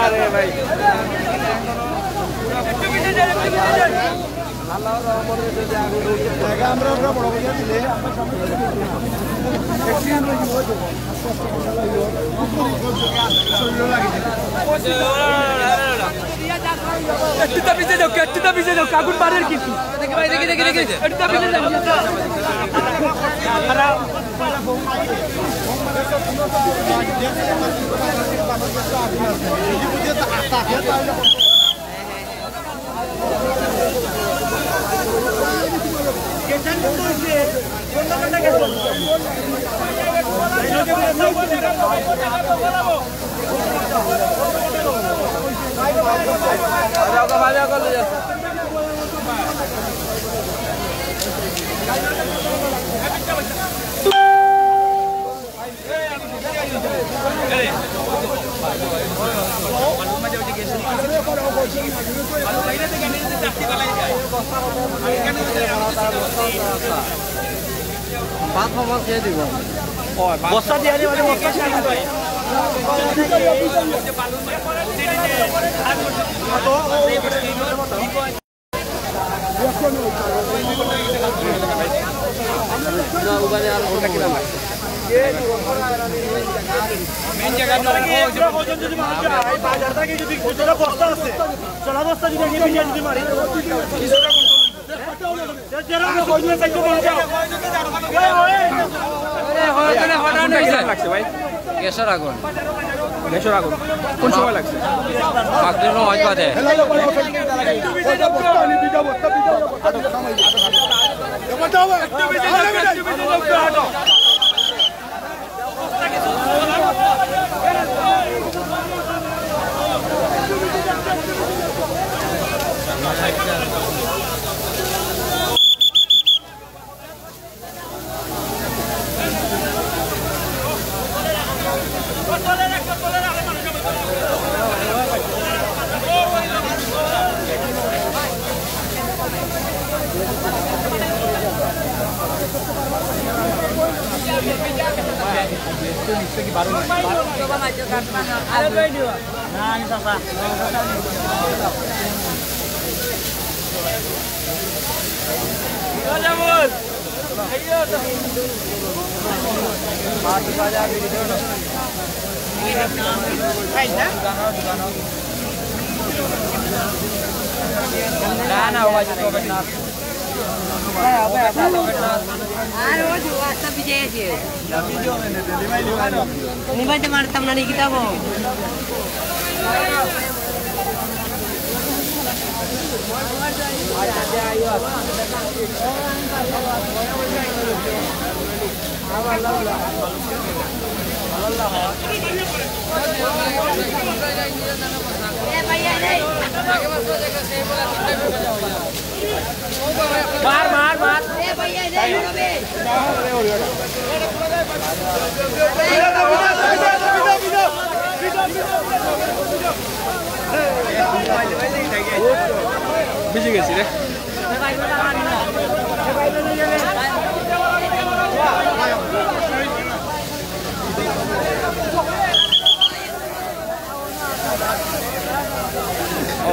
अरे भाई যাও একটু পিছিয়ে যাও একটু পিছিয়ে যাও একটু পিছিয়ে আগে না আগে না আরে ভাই একটু পিছিয়ে যাও একটু পিছিয়ে যাও একটু তা পিছিয়ে যাও একটু তা পিছিয়ে যাও কাকুর বাড়ির কিছু দেখি দেখি দেখি একটু তা পিছিয়ে যাও Hey, পাঁচ সমাজ দিয়ে দিব বস্তা দিয়া দিব বস্তা দিয়া উবাৰে আৰু কিমান গ্যাসের আগুন কোন সময় লাগছে বাগদের হয় বাদে lagi baru. Baru coba majukan, Ada dua dua. Nah ini sama. Ayo bos. Ayo tuh. Mati saja di sana. Dana, wajib kau benar. નિબંધ માટે તમને નહીં કીધા Allah बाहर बाहर बाहर बिजी कैसी रे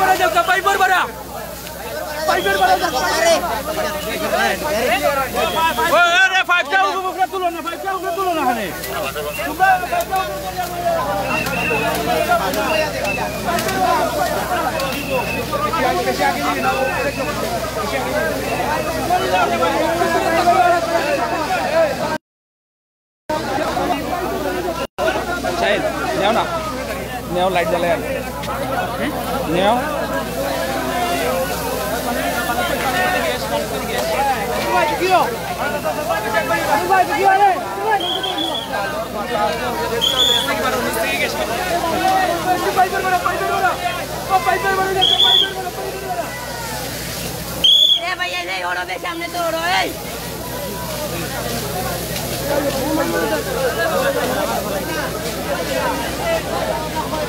बड़ा झपका पाइप पर बड़ा पाइप पर बड़ा झपका अरे अरे फाइव क्या होगा वो क्या तुलना ना फाइव क्या होगा तुलना हने Chai, leo nào. नेव लाइट जलाया नेव? भैया नहीं हो रहा सामने तो हो रहा है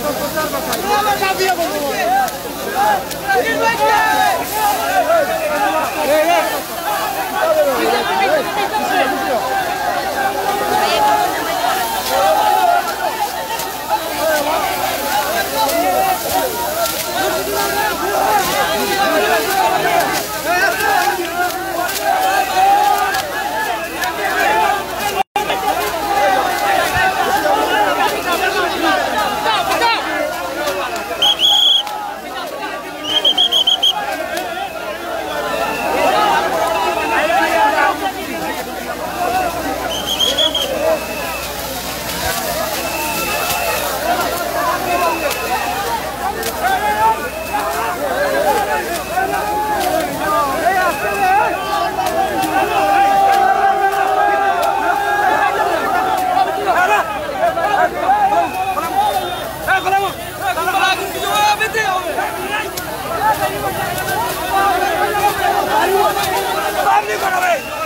Vai! Brava já viu, Bubu! Yeah. ねえからい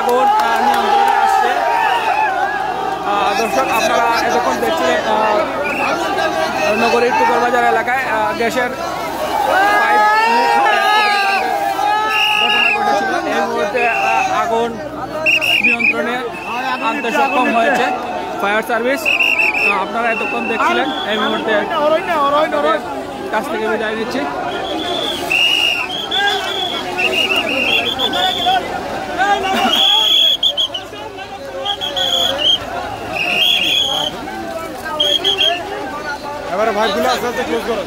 আগুন নিয়ন্ত্রণে আসছে। দর্শক আপনারা এরকম দেখছিলেন নগরীর টুকর বাজার এলাকায় গ্যাসের পাইপ ঘটনা আগুন নিয়ন্ত্রণে আনতে সক্ষম হয়েছে ফায়ার সার্ভিস। আপনারা এতক্ষণ দেখছিলেন এই মুহূর্তে কাছ থেকে বিদায় নিচ্ছি। No, no. এবারে ভাইগুলো আস্তে আস্তে ক্লোজ করো।